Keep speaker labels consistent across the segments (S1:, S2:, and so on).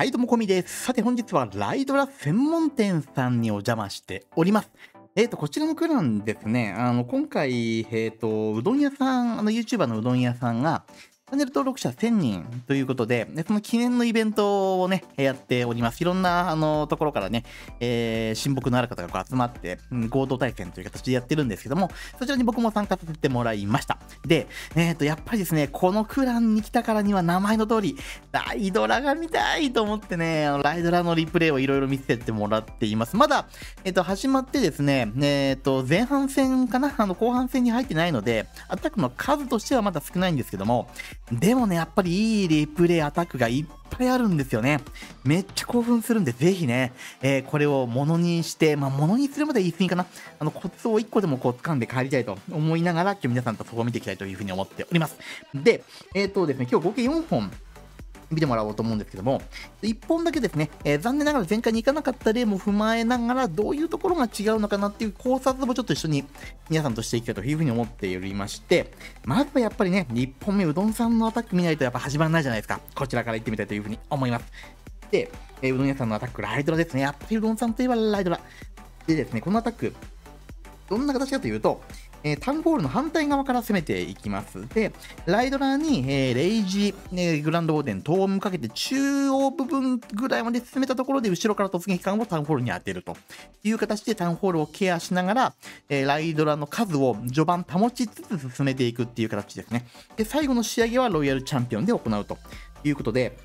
S1: はい、どうもこみです。さて本日はライドラ専門店さんにお邪魔しております。えっ、と、こちらのクランですね、あの、今回、えっ、と、うどん屋さん、あの、YouTuber のうどん屋さんが、チャンネル登録者1000人ということで、その記念のイベントをね、やっております。いろんな、あの、ところからね、えー、親睦のある方が集まって、合同対戦という形でやってるんですけども、そちらに僕も参加させてもらいました。で、えっ、と、やっぱりですね、このクランに来たからには名前の通り、ライドラが見たいと思ってね、ライドラのリプレイをいろいろ見せてもらっています。まだ、えっ、と、始まってですね、えっ、と、前半戦かなあの、後半戦に入ってないので、アタックの数としてはまだ少ないんですけども、でもね、やっぱりいいリプレイアタックがいっぱいあるんですよね。めっちゃ興奮するんで、ぜひね、えーこれをものにして、まあ、ものにするまで言い過ぎかな。あの、コツを1個でもこう掴んで帰りたいと思いながら、今日皆さんとそこを見ていきたいというふうに思っております。で、えっ、とですね、今日合計4本、見てもらおうと思うんですけども、1本だけですね、えー残念ながら前回に行かなかった例も踏まえながら、どういうところが違うのかなっていう考察もちょっと一緒に皆さんとしていきたいというふうに思っておりまして、まずはやっぱりね、1本目うどんさんのアタック見ないとやっぱ始まらないじゃないですか。こちらから行ってみたいというふうに思います。で、えーうどん屋さんのアタック、ライドラですね。やっぱりうどんさんといえばライドラ。でですね、このアタック、どんな形かというと、えータウンホールの反対側から攻めていきます。で、ライドラーに、えーレイジ、えーグランドウォーデン、トームかけて中央部分ぐらいまで進めたところで、後ろから突撃艦をタウンホールに当てるという形でタウンホールをケアしながら、えーライドラーの数を序盤保ちつつ進めていくっていう形ですね。で、最後の仕上げはロイヤルチャンピオンで行うということで、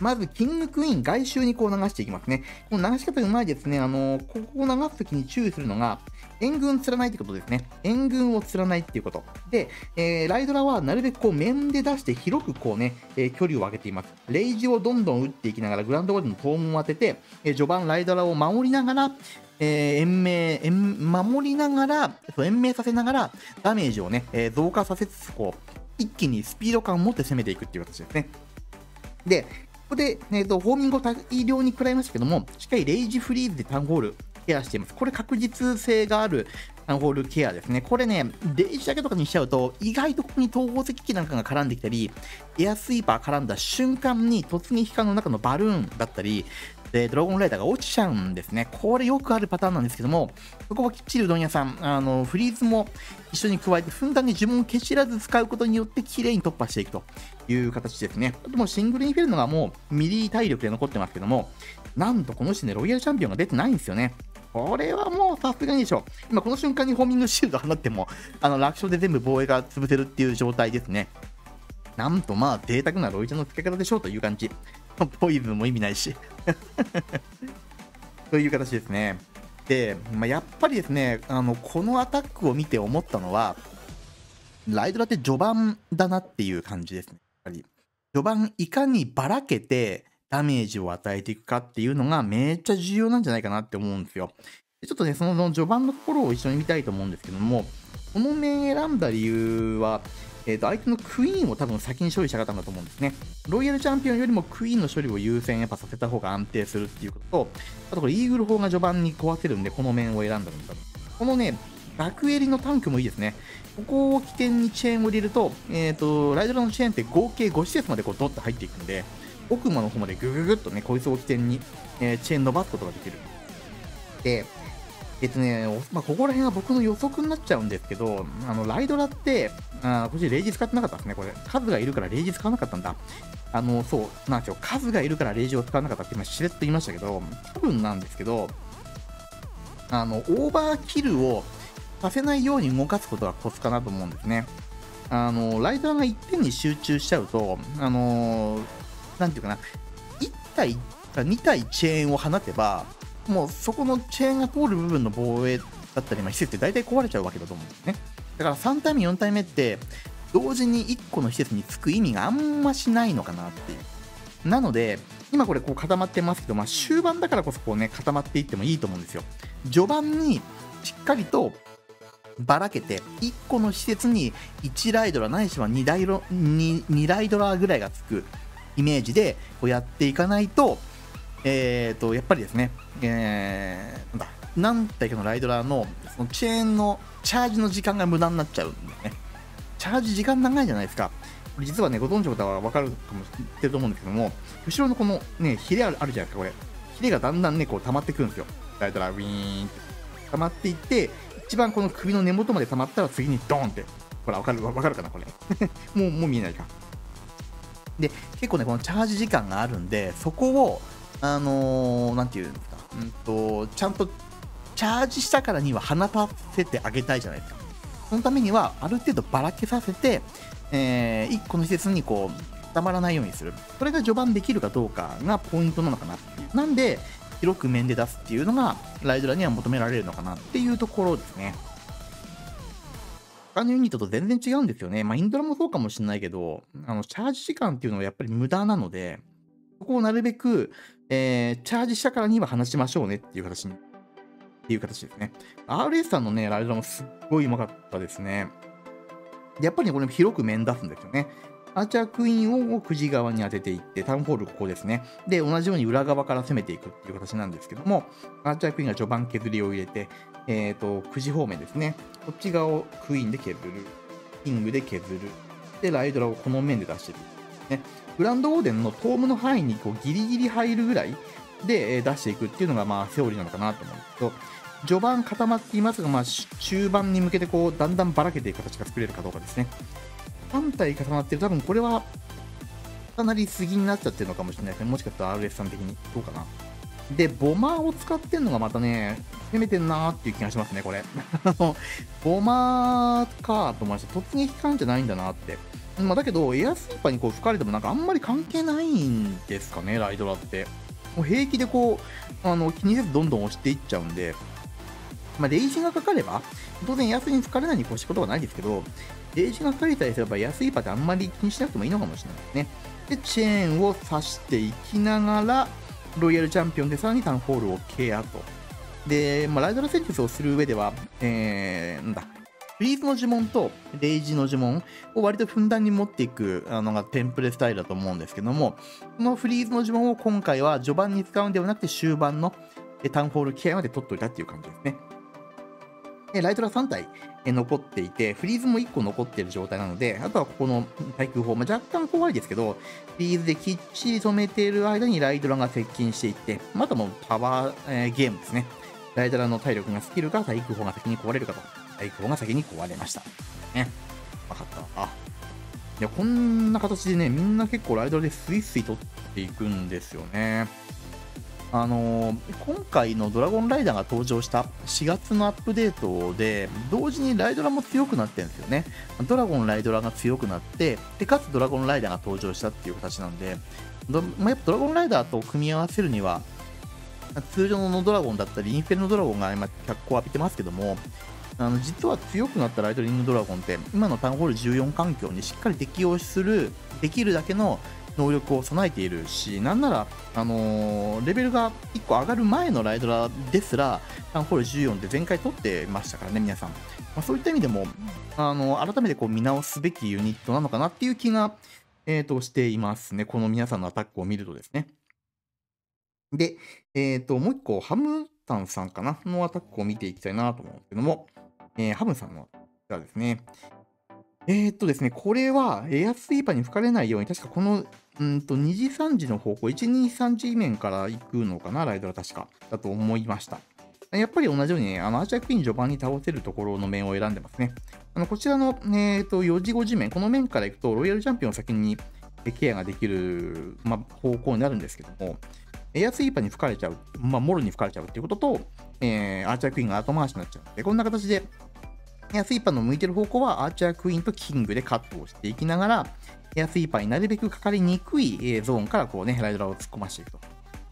S1: まず、キングクイーン、外周にこう流していきますね。この流し方うまいですね。あのここを流すときに注意するのが、援軍釣らないってことですね。援軍を釣らないっていうこと。で、えーライドラはなるべくこう面で出して広くこうね、えー距離を上げています。レイジをどんどん打っていきながら、グランドワールのトームを当てて、えー序盤ライドラを守りながら、えー延命、延守りながら、そう延命させながら、ダメージをね、えー増加させつつ、こう、一気にスピード感を持って攻めていくっていう形ですね。で、ここで、えー、とホーミングを大量に食らいましたけども、しっかりレイジフリーズでタウンホールケアしています。これ確実性があるタウンホールケアですね。これね、レイジだけとかにしちゃうと、意外とここに東方石器なんかが絡んできたり、エアスイーパー絡んだ瞬間に突撃艦の中のバルーンだったり、でドラゴンライダーが落ちちゃうんですね。これよくあるパターンなんですけども、そこはきっちりうどん屋さん、あのフリーズも一緒に加えて、ふんだんに呪文をけしらず使うことによって、綺麗に突破していくという形ですね。あともうシングルインフェルノがもうミリ体力で残ってますけども、なんとこの時点でロイヤルチャンピオンが出てないんですよね。これはもうさすがにでしょう。今この瞬間にホーミングシールド放っても、あの楽勝で全部防衛が潰せるっていう状態ですね。なんとまあ贅沢なロイちゃんの付け方でしょうという感じ。ポイズンも意味ないし。という形ですね。で、まあ、やっぱりですね、あのこのアタックを見て思ったのは、ライドラって序盤だなっていう感じですね。やっぱり序盤いかにばらけてダメージを与えていくかっていうのがめっちゃ重要なんじゃないかなって思うんですよ。でちょっとね、その序盤のところを一緒に見たいと思うんですけども、この面選んだ理由は、えー、と相手のクイーンを多分先に処理したかったんだと思うんですね。ロイヤルチャンピオンよりもクイーンの処理を優先やっぱさせた方が安定するっていうことと、あとこれイーグル砲が序盤に壊せるんで、この面を選んだんだこのね、爆襟のタンクもいいですね。ここを起点にチェーンを入れると、えっ、と、ライドラのチェーンって合計5施設までこうドッと入っていくんで、奥間の方までグググッとね、こいつを起点に、えーチェーン伸ばすことができる。で、えっとね、まあ、ここら辺は僕の予測になっちゃうんですけど、あの、ライドラって、あーこっちレイジ使ってなかったですね、これ。数がいるからレイジ使わなかったんだ。あの、そう、なんですよ。数がいるからレイジを使わなかったって今、しれっと言いましたけど、多分なんですけど、あの、オーバーキルをさせないように動かすことがコツかなと思うんですね。あの、ライダーが一点に集中しちゃうと、あの、なんていうかな、1体か2体チェーンを放てば、もうそこのチェーンが通る部分の防衛だったり、まあ、施設って大体壊れちゃうわけだと思うんですね。だから3体目、4体目って、同時に1個の施設につく意味があんましないのかなっていう。なので、今これこう固まってますけど、まあ、終盤だからこそこうね、固まっていってもいいと思うんですよ。序盤にしっかりとばらけて、1個の施設に1ライドラ、ないしは2ライド 2, 2ライドラぐらいがつくイメージでこうやっていかないと、えー、とやっぱりですね、えー、なんだ何体かのライドラーのそのチェーンのチャージの時間が無駄になっちゃうんだよね。チャージ時間長いじゃないですか。これ実はね、ご存知の方は分かるかもしれないと思うんですけども、後ろのこのね、ヒレあるじゃないですか、これ。ヒレがだんだんね、こう溜まってくるんですよ。だいたらウィーンって溜まっていって、一番この首の根元まで溜まったら次にドーンって。ほら、わかる、わかるかな、これ。もう、もう見えないか。で、結構ね、このチャージ時間があるんで、そこを、あのー、なんていうんですか、うんと、ちゃんとチャージしたからには放たせてあげたいじゃないですか。そのためには、ある程度ばらけさせて、えー、1個の施設にこう、たまらないようにする。それが序盤できるかどうかがポイントなのかな。なんで、広く面で出すっていうのが、ライドラには求められるのかなっていうところですね。他のユニットと全然違うんですよね。まあ、インドラもそうかもしれないけど、あの、チャージ時間っていうのはやっぱり無駄なので、そこをなるべく、えー、チャージしたからには話しましょうねっていう形に、っていう形ですね。RS さんのね、ライドラもすっごいうまかったですね。やっぱりこれ広く面出すんですよね。アーチャークイーンを9時側に当てていって、タウンホールここですね。で、同じように裏側から攻めていくっていう形なんですけども、アーチャークイーンが序盤削りを入れて、えっ、ー、と、9時方面ですね。こっち側をクイーンで削る。キングで削る。で、ライドラをこの面で出していく。ね。グランドオーデンのトームの範囲にこうギリギリ入るぐらいで出していくっていうのがまあセオリーなのかなと思うんですけど、序盤固まっていますが、まあ、中盤に向けてこうだんだんばらけていく形が作れるかどうかですね。3体重なってる、多分これはかなり杉になっちゃってるのかもしれないですね。もしかしたら RS さん的に。どうかな。で、ボマーを使ってんのがまたね、攻めてんなーっていう気がしますね、これ。あのボマーかと思いました。突撃艦じゃないんだなって。まあ、だけど、エアスーパーにこう吹かれてもなんかあんまり関係ないんですかね、ライドラって。もう平気でこう、あの気にせずどんどん押していっちゃうんで、まあ、レイジがかかれば、当然安に吹かれないに越したことはないですけど、レイジがかかれたりすれば安いパってあんまり気にしなくてもいいのかもしれないですね。で、チェーンを刺していきながら、ロイヤルチャンピオンでさらにタウンホールをケアと。で、まあ、ライドラ戦術をする上では、えー、なんだ、フリーズの呪文とレイジの呪文を割とふんだんに持っていくのがテンプレスタイルだと思うんですけども、このフリーズの呪文を今回は序盤に使うんではなくて終盤のタウンホールケアまで取っておいたっていう感じですね。ライトラ3体残っていて、フリーズも1個残っている状態なので、あとはここの対空砲、まあ、若干怖いですけど、フリーズできっちり止めている間にライドラが接近していって、またもうパワー、えー、ゲームですね。ライドラの体力がスキルか、対空砲が先に壊れるかと。対空砲が先に壊れました。ね。わかった。あ。いや、こんな形でね、みんな結構ライドラでスイスイ取っていくんですよね。あのー、今回のドラゴンライダーが登場した4月のアップデートで、同時にライドラも強くなってるんですよね。ドラゴンライドラが強くなって、で、かつドラゴンライダーが登場したっていう形なんで、まあ、やっぱドラゴンライダーと組み合わせるには、通常のドラゴンだったり、インフェルノドラゴンが今、脚光を浴びてますけども、あの実は強くなったライトニングドラゴンって、今のタウンホール14環境にしっかり適応する、できるだけの能力を備えているし、なんなら、あのー、レベルが1個上がる前のライドラですら、タウンホール14で全開取ってましたからね、皆さん。まあ、そういった意味でも、あのー、改めてこう見直すべきユニットなのかなっていう気が、えー、としていますね。この皆さんのアタックを見るとですね。で、えっ、と、もう1個、ハムタンさんかなのアタックを見ていきたいなと思うんですけども、えー、ハムさんのがですね、えー、っとですね、これはエアスイーパーに吹かれないように、確かこのうんと2時3時の方向、1、2、3時面から行くのかな、ライドは確か。だと思いました。やっぱり同じようにね、あのアーチャークイーン序盤に倒せるところの面を選んでますね。あのこちらの、えー、と4時5時面、この面から行くと、ロイヤルチャンピオンを先にケアができる、まあ方向になるんですけども、エアスイーパーに吹かれちゃう、まあ、モロに吹かれちゃうっていうことと、えー、アーチャークイーンが後回しになっちゃうで、こんな形で、エアスイーパーの向いてる方向はアーチャークイーンとキングでカットをしていきながら、エアスイーパーになるべくかかりにくいゾーンからこうね、ヘライドラを突っ込ましていくと。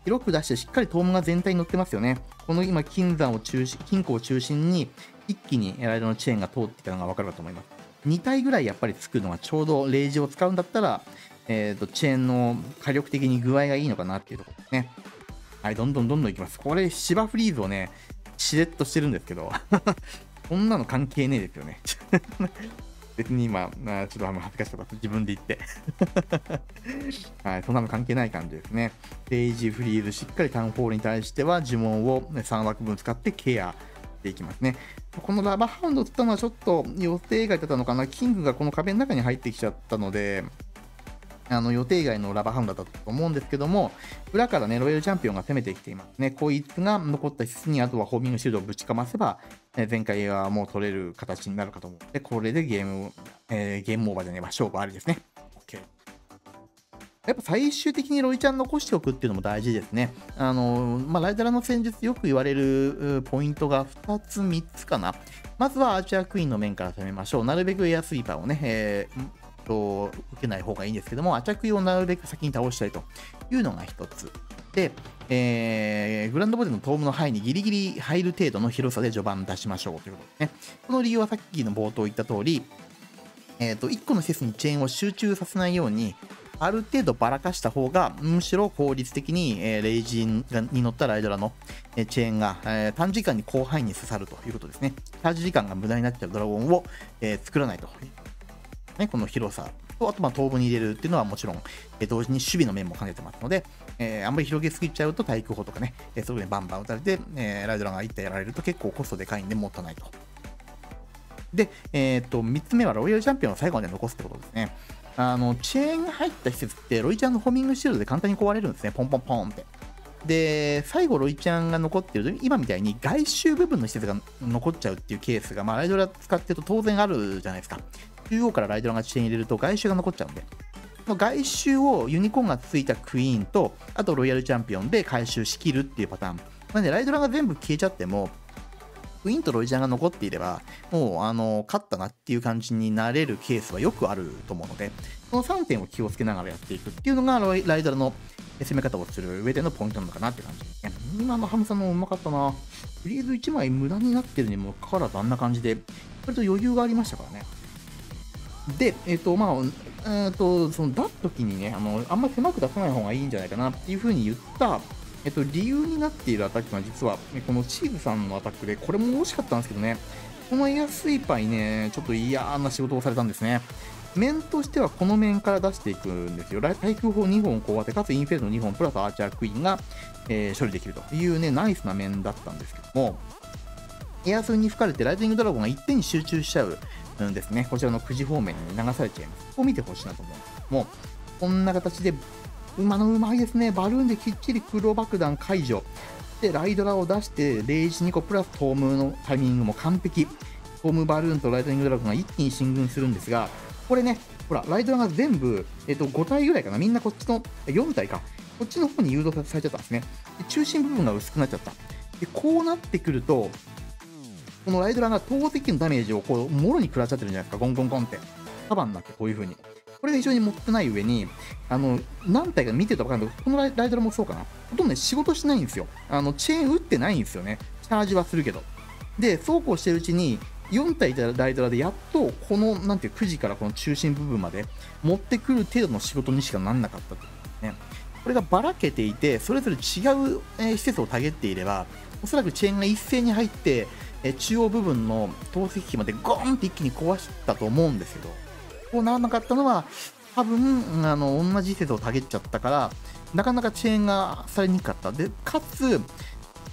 S1: 広く出してしっかりトームが全体に乗ってますよね。この今、金山を中心、金庫を中心に一気にヘライドのチェーンが通っていたのがわかるかと思います。2体ぐらいやっぱり作るのがちょうどレイジを使うんだったら、えーと、チェーンの火力的に具合がいいのかなっていうところですね。はい、どんどんどんどんいきます。これ、芝フリーズをね、しれっとしてるんですけどこんなの関係ねえですよね 別に今、ちょっとあんま恥ずかしかった。自分で言って はい、そんなの関係ない感じですね。ページフリーズ、しっかりタウンホールに対しては呪文を3枠分使ってケアしていきますね。このラバーハウンドを釣ったのはちょっと予定外だったのかな。キングがこの壁の中に入ってきちゃったので、あの予定外のラバーハンドだったと思うんですけども、裏からね、ロイヤルチャンピオンが攻めてきていますね。こいつが残った施設に、あとはホーミングシールドをぶちかませば、え前回はもう取れる形になるかと思うので、これでゲーム、えー、ゲームオーバーでね、勝負ありですね。OK。やっぱ最終的にロイちゃん残しておくっていうのも大事ですね。あの、まあ、ライダラの戦術よく言われるポイントが2つ、3つかな。まずはアーチャークイーンの面から攻めましょう。なるべくエアスイーパーをね、えー、と受けない方がいいんですけども、アチャクイをなるべく先に倒したいというのが1つ。で、えー、グランドボディのトームの範囲にギリギリ入る程度の広さで序盤出しましょうということですね。この理由はさっきの冒頭言った通り、えーと、1個の施設にチェーンを集中させないように、ある程度ばらかした方が、むしろ効率的に、えー、レイジンに乗ったライドラの、えー、チェーンが、えー、短時間に広範囲に刺さるということですね。チャージ時間が無駄になっちゃうドラゴンを、え、作らないと。ね、この広さと、あとまあ頭部に入れるっていうのはもちろん、え、同時に守備の面も兼ねてますので、えー、あんまり広げすぎちゃうと対空砲とかね、えー、そこでバンバン撃たれて、えー、ライドランが1体やられると結構コストでかいんでもったないと。で、えっ、と、3つ目はロイヤルチャンピオンを最後まで残すってことですね。あの、チェーンが入った施設って、ロイちゃんのホーミングシールドで簡単に壊れるんですね。ポンポンポンって。で、最後ロイちゃんが残ってると、今みたいに外周部分の施設が残っちゃうっていうケースが、まあ、ライドラ使ってると当然あるじゃないですか。中央からライドラがチェーン入れると外周が残っちゃうんで。外周をユニコーンがついたクイーンと、あとロイヤルチャンピオンで回収しきるっていうパターン。なんで、ライドラが全部消えちゃっても、クイーンとロイジャンが残っていれば、もう、あの、勝ったなっていう感じになれるケースはよくあると思うので、この3点を気をつけながらやっていくっていうのが、ライダルの攻め方をする上でのポイントなのかなって感じですね。今のハムさんのうまかったな。フリーズ1枚無駄になってるにもかかわらずあんな感じで、割と余裕がありましたからね。で、えっ、ー、と、まあ、えっ、ー、と、その出すときにね、あの、あんまり狭く出さない方がいいんじゃないかなっていうふうに言ったえっと、理由になっているアタックが実は、このチーズさんのアタックで、これも惜しかったんですけどね、このエアスイね、ちょっと嫌な仕事をされたんですね。面としてはこの面から出していくんですよ。対空砲2本をこう当て、かつインフェルノ2本、プラスアーチャークイーンが、えー、処理できるというね、ナイスな面だったんですけども、エアスに吹かれてライトニングドラゴンが一点に集中しちゃううんですね。こちらの9時方面に流されちゃいます。ここ見てほしいなと思うんですけども、こんな形で馬のうまいですね。バルーンできっちり黒爆弾解除。で、ライドラを出して、0 1 2個プラストームのタイミングも完璧。トームバルーンとライトニングドラゴンが一気に進軍するんですが、これね、ほら、ライドラが全部、えっと、5体ぐらいかな。みんなこっちの、4体か。こっちの方に誘導されちゃったんですね。で中心部分が薄くなっちゃった。で、こうなってくると、このライドラが投石のダメージをこう、もろに食らっちゃってるんじゃないですか。ゴンゴンゴンって。束になってこういう風に。これが非常にもってない上に、あの、何体か見てると分かるんだけど、このライドラもそうかな。ほとんどね、仕事してないんですよ。あの、チェーン打ってないんですよね。チャージはするけど。で、そうこうしてるうちに、4体いたライドラでやっとこの、なんていう、9時からこの中心部分まで持ってくる程度の仕事にしかなんなかったとね。これがばらけていて、それぞれ違う、え施設をたげっていれば、おそらくチェーンが一斉に入って、え中央部分の透析機までゴーンって一気に壊したと思うんですけど、こうならなかったのは、多分、あの、同じ施設をたげっちゃったから、なかなかチェーンがされにくかった。で、かつ、ス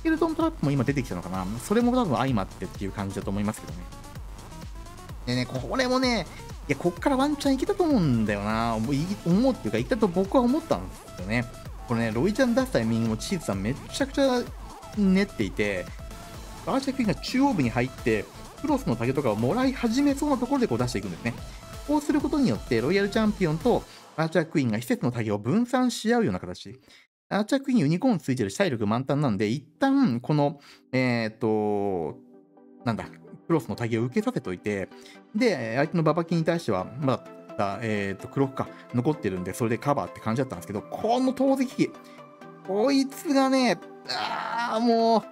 S1: ケルトントラップも今出てきたのかな。それも多分相まってっていう感じだと思いますけどね。でね、これもね、いや、こっからワンチャンいけたと思うんだよな。思うっていうか、いったと僕は思ったんですよね。これね、ロイちゃん出すタイミングもチーズさんめちゃくちゃ練っていて、アーチャークイーンが中央部に入って、クロスの竹とかをもらい始めそうなところでこう出していくんですね。こうすることによって、ロイヤルチャンピオンとアーチャークイーンが施設のタゲを分散し合うような形。アーチャークイーンユニコーンついてるし体力満タンなんで、一旦この、えっ、と、なんだ、クロスのタゲを受けさせといて、で、相手のババキに対しては、まだ、えっ、と、クロックか、残ってるんで、それでカバーって感じだったんですけど、この投石機、こいつがね、ああ、も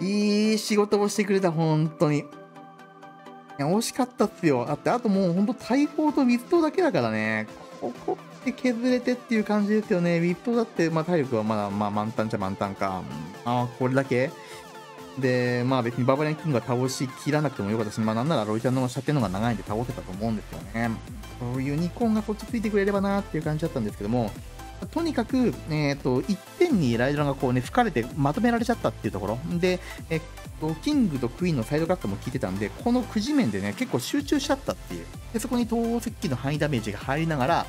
S1: う いい仕事をしてくれた、本当に。いや、惜しかったっすよ。だって、あともうほんと大砲とウィットだけだからね。ここって削れてっていう感じですよね。ウィットだって、まあ体力はまだ、まあ満タンじゃ満タンか。ああ、これだけで、まあ別にババリアンキングが倒しきらなくてもよかったし、まあなんならロイちゃんの射程の方が長いんで倒せたと思うんですよね。こういうニコンがこっちついてくれればなっていう感じだったんですけども、とにかく、えーと、一点にライドラがこう、ね、吹かれてまとめられちゃったっていうところ。で、えっと、キングとクイーンのサイドカットも効いてたんでこのくじ面でね結構集中しちゃったっていう。でそこに東方石器の範囲ダメージが入りながら、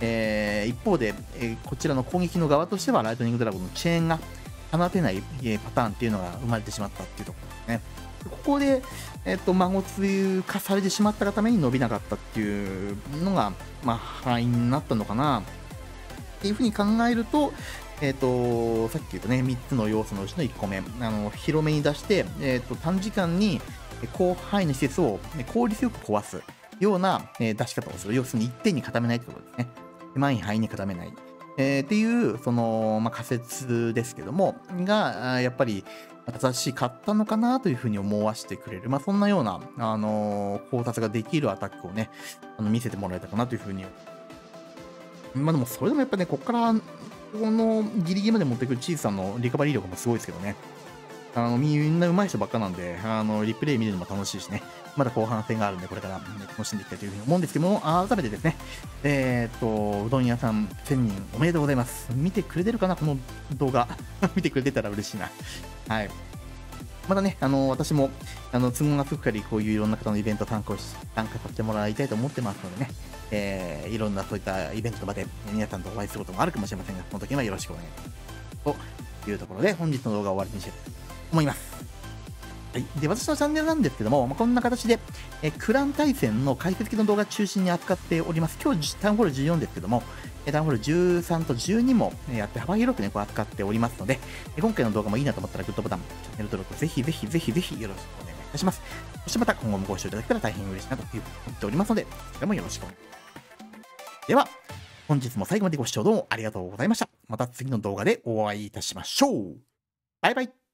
S1: えー、一方で、えー、こちらの攻撃の側としてはライトニングドラゴンのチェーンが放てない、えパターンっていうのが生まれてしまったっていうところですね。ここで、えっと、孫通化されてしまったがために伸びなかったっていうのが、まあ、敗因になったのかな。っていうふうに考えると、えっ、と、さっき言ったね、3つの要素のうちの1個目、あの、広めに出して、えっ、と、短時間に広範囲の施設を効率よく壊すような、出し方をする。要するに1点に固めないってことですね。狭い範囲に固めない。えー、っていう、その、まあ、仮説ですけども、が、やっぱり、正しかったのかなというふうに思わせてくれる、まあ、そんなような、あの、考察ができるアタックをね、あの見せてもらえたかなというふうに。まあでも、それでもやっぱね、ここから、このギリギリまで持ってくるチーズさんのリカバリー力もすごいですけどね。あの、みんな上手い人ばっかなんで、あの、リプレイ見るのも楽しいしね。まだ後半戦があるんで、これから、楽しんでいきたいというふうに思うんですけども、改めてですね、えー、っと、うどん屋さん1000人おめでとうございます。見てくれてるかなこの動画。見てくれてたら嬉しいな。はい。まだね、あの、私も、あの、都合がつくかり、こういういろんな方のイベント参考し参加させてもらいたいと思ってますのでね、えー、いろんなそういったイベントの場で皆さんとお会いすることもあるかもしれませんが、この時はよろしくお願いします。というところで、本日の動画を終わりにしたいと思います。はい、で私のチャンネルなんですけども、まあ、こんな形で、えクラン対戦の解説系の動画中心に扱っております。今日、タウンホール14ですけども、タウンホール13と12もやって幅広くね、こう扱っておりますので、今回の動画もいいなと思ったらグッドボタン、チャンネル登録ぜひぜひぜひぜひよろしくお願いいたします。そしてまた今後もご視聴いただけたら大変嬉しいなというふうに思っておりますので、こちらもよろしくお願いします。では、本日も最後までご視聴どうもありがとうございました。また次の動画でお会いいたしましょう。バイバイ。